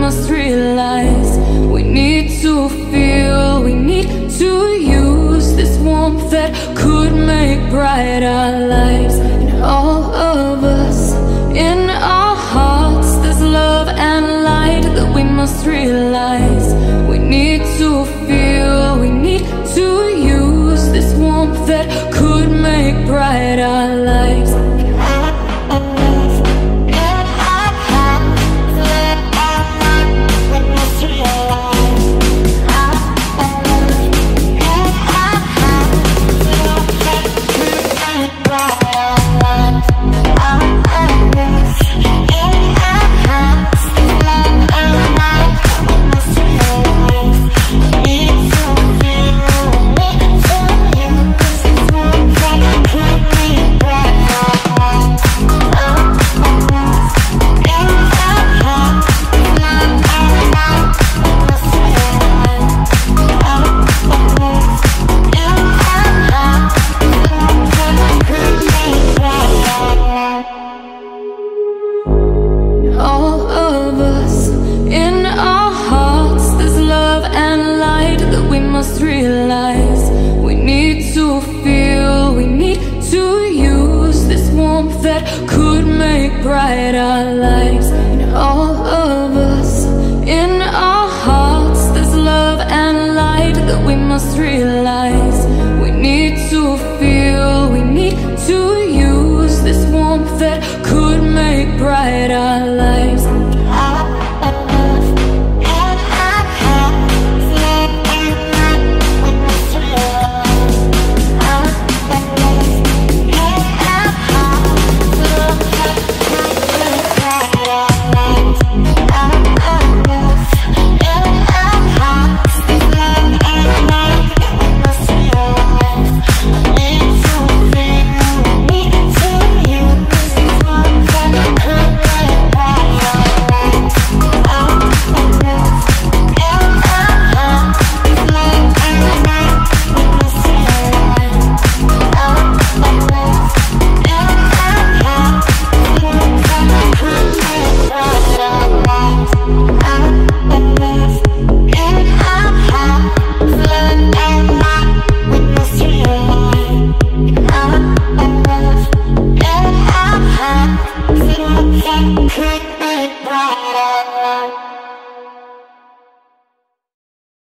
must realize we need to feel, we need to use this warmth that could make bright our lives. In all of us, in our hearts, there's love and light that we must realize we need to feel. Feel we need to use this warmth that could make bright our lives. In all of us in our hearts there's love and light that we must realize. We need to feel Oh.